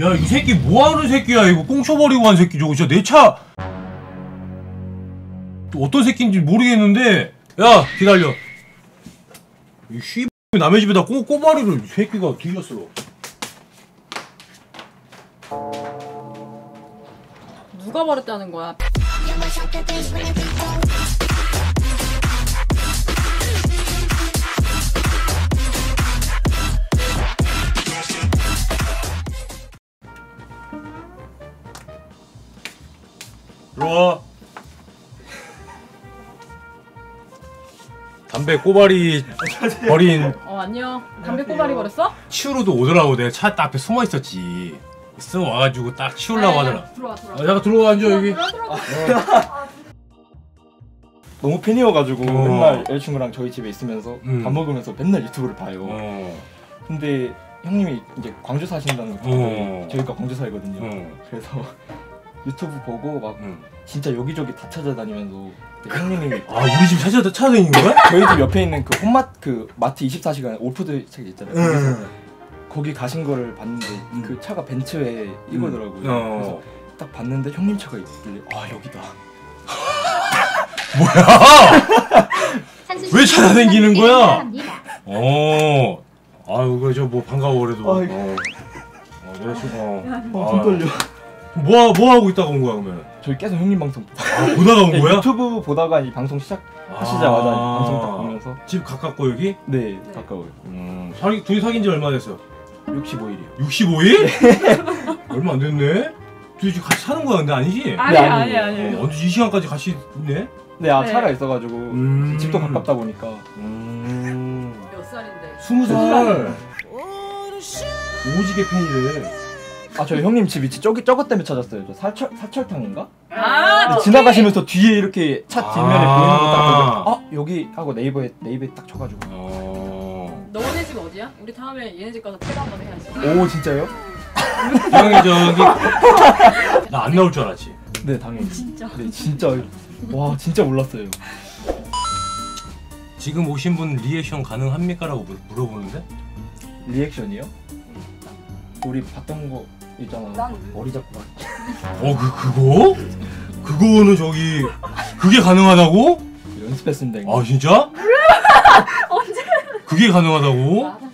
야 이 새끼 뭐하는 새끼야? 이거 꽁쳐버리고 한 새끼 저거. 진짜 내 차! 어떤 새끼인지 모르겠는데. 야 기다려. 이 씨 남의 집에다 꼬, 꼬마리를 이 새끼가 뒤졌어. 누가 버렸다는 거야? 들어와 담배 꼬바리 버린 어 안녕. 담배 꼬바리 버렸어? 치우러도 오더라고 내가 차딱 앞에 숨어 있었지 쓱 와가지고 딱 치우려고 아니, 하더라 들어와 들어와. 아, 잠깐 들어와 앉아 여기 들어와 들어와. 너무 팬이어가지고 어. 맨날 여자친구랑 저희 집에 있으면서 음. 밥 먹으면서 맨날 유튜브를 봐요. 어, 근데 형님이 이제 광주 사신다는 거 어. 저희가 광주 살거든요. 어, 그래서 유튜브 보고 막 응. 진짜 여기저기 다 찾아다니면서 형님이 아 우리 집 찾아 찾아다닌 거야? 저희 집 옆에 있는 그 홈마 그 마트 24시간 올푸드 책 있잖아요. 거기서 거기 가신 거를 봤는데 그 차가 벤츠에 이거더라고요. 그래서 어. 딱 봤는데 형님 차가 있길래 아 여기다. 왜 찾아다니는 거야? 어. 아유 그저 뭐 반가워 그래도. 아이고. 어. 어 내가 지금 어. 어, 손 떨려. 뭐, 뭐 하고 있다가 온 거야 그러면? 저희 계속 형님 방송 아, 보다가 온 거야? 유튜브 보다가 이 방송 시작하시자마자 아. 방송 딱 보면서 집 가깝고 여기? 네 가까워요. 음. 사기 둘이 사귄 지 얼마 됐어? 65일이요. 65일? 얼마 안 됐네. 둘이 지금 같이 사는 거야 근데 아니지? 아니 아니, 아니 아니. 어, 언제 이 시간까지 같이 있네? 네, 아 네. 차가 있어가지고 음. 집도 가깝다 보니까 음. 몇 살인데? 스무 살. 오지게 팬이래. 아 저희 형님 집 위치 저기 저것 때문에 찾았어요. 저 사철 사철탕인가? 아 근데 지나가시면서 뒤에 이렇게 차 뒷면에 아. 보이는 거딱 아 여기 하고 네이버에 네이버에 딱 쳐가지고 어. 너네 집 어디야? 우리 다음에 얘네 집 가서 퇴근 한번 해야지. 오 진짜요? 형이 저기 나 안 나올 줄 알았지. 네 당연히 진짜. 네 진짜 와 진짜 몰랐어요. 지금 오신 분 리액션 가능합니까라고 물- 물어보는데? 리액션이요? 우리 봤던 거 있잖아. 난- 머리 잡고 막 어, 그 그거? 그거는 저기 그게 가능하다고? 연습했습니다. 아 진짜? 언제? 그게 가능하다고?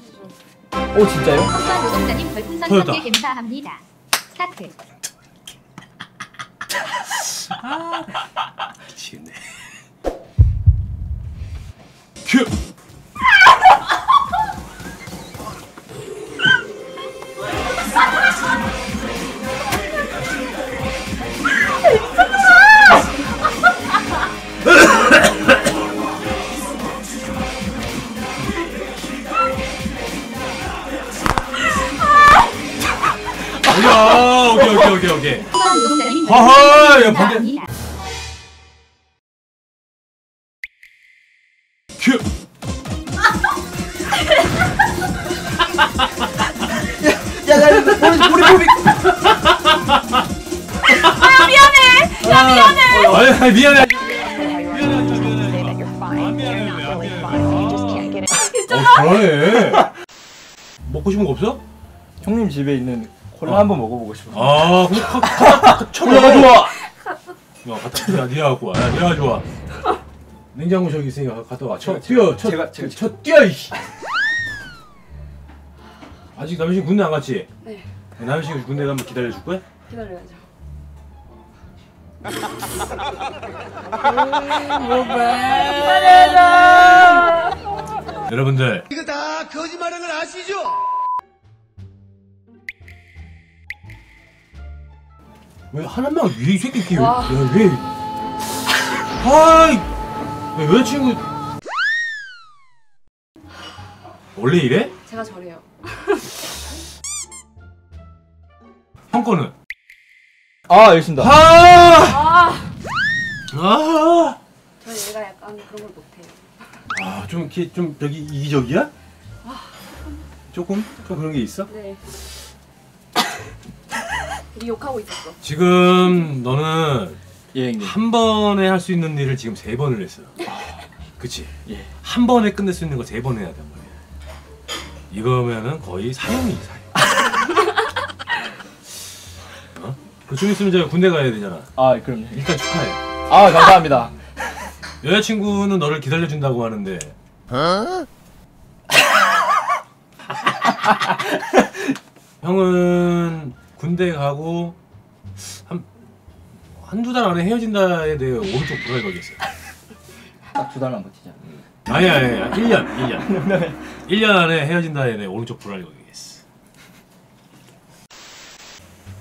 오 진짜요? 선수한 노동자님 별풍선 터졌다. 10개 감사합니다. 스타트. 미치겠네. 큐. 야, 오케이 오케이 오케이 오케이. 선수한 노동자님 아하, 야, 감사합니다. 큐. 야야 머리 머리 머리. 아니, 아니 미안해. 어, 잘해. 먹고 싶은 거 없어? 형님 집에 있는 콜라 어. 한번 먹어보고 싶어요. 아, 콜라가 좋아. 야, 갔다, 야, 니가 갖고 와. 야, 니가 좋아. 냉장고 저기 있으니까 갔다 와. 쳐, 뛰어, 쳐, 제가- 제가- 쳐, 뛰어, 이씨. 아직 남친 군대 안 갔지? 네. 남친 군대 가면 기다려 줄 거야? 기다려야죠. 여러분들. 이거 다 거짓말인 걸 아시죠? 왜 하나만 이 새끼 왜, 와. 야, 왜? 아이, 야, 여자친구 원래 이래? 제가 저래요. 형 거는? 아 알겠습니다. 아, 아, 아, 저 얘가 약간 그런 걸 못해요. 아, 좀 이렇게 좀 여기 이기적이야? 조금 좀 그런 게 있어? 네. 욕하고 있었어. 지금 너는 예 형님. 한 번에 할 수 있는 일을 지금 세 번을 했어. 그치. 예. 한 번에 끝낼 수 있는 거 세 번 해야 된단 말이야. 이거면은 거의 사형이 사형. 어? 그좀 있으면 제가 군대 가야 되잖아. 아 그럼요. 일단 축하해. 아 감사합니다. 여자친구는 너를 기다려준다고 하는데. 형은 군대 가고 한 한두 달 안에 헤어진다에 대해 오른쪽 불알 걸렸어요. 딱 두 달만 버티자. 아니야, 아니야, 1년, 1년. 1년 안에 헤어진다에 대해 오른쪽 불알 걸리겠어.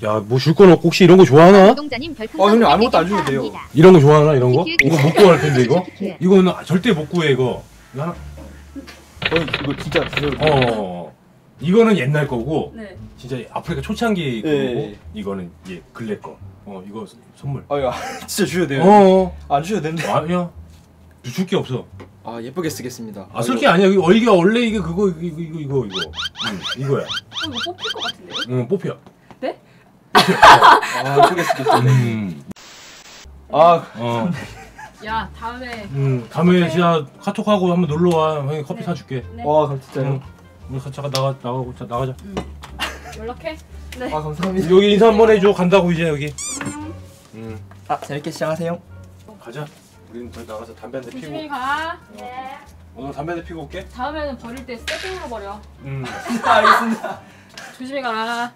야, 뭐 줄 건 없고 혹시 이런 거 좋아하나? 별풍선 어, 형님 300개 아무것도 안 줘도 돼요. 감사합니다. 이런 거 좋아하나 이런 거? 이거 못 구할 텐데 이거? 이거는 절대 못 구해 이거. 이거 하나. 어 이거 진짜 주세요. 어, 어. 어. 이거는 옛날 거고 네. 진짜 아프리카 초창기 예, 거고 예. 이거는 예 근래 거. 어 이거 선물. 아 이거 진짜 주셔도 돼요. 어. 안 주셔도 되는데. 아니야. 줄 게 없어. 아 예쁘게 쓰겠습니다. 아쓸게 아니야. 이거 이게 원래 이게 그거 이거 이거 이거 이거. 응, 이거야. 어, 이거 뽑힐 것 같은데요? 응 뽑혀. 네? 아 예쁘게 쓰겠습니다. 음. 아 어. 야 다음에 음. 다음에 진짜 카톡하고 한번 놀러 와. 형이 커피 네. 사줄게. 네. 와 그럼 진짜요. 응. 우리 잠깐 나가 나가고 자, 나가자. 연락해. 네. 아 감사합니다. 여기 인사 한번 해줘. 간다고 이제 여기. 음. 아 재밌게 시작하세요. 가자. 우리는 저 나가서 담배 한 대 피고. 조심히 가. 네. 오늘 담배 한 대 피고 올게. 다음에는 버릴 때 세팅으로 버려. 음. 알겠습니다. 조심히 가라.